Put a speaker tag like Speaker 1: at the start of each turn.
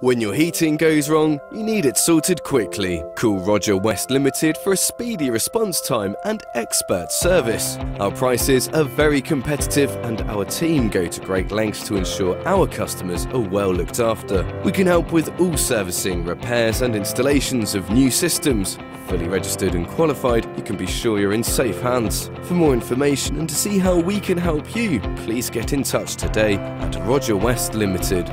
Speaker 1: When your heating goes wrong, you need it sorted quickly. Call Roger West Limited for a speedy response time and expert service. Our prices are very competitive and our team go to great lengths to ensure our customers are well looked after. We can help with all servicing, repairs and installations of new systems. Fully registered and qualified, you can be sure you're in safe hands. For more information and to see how we can help you, please get in touch today at Roger West Limited.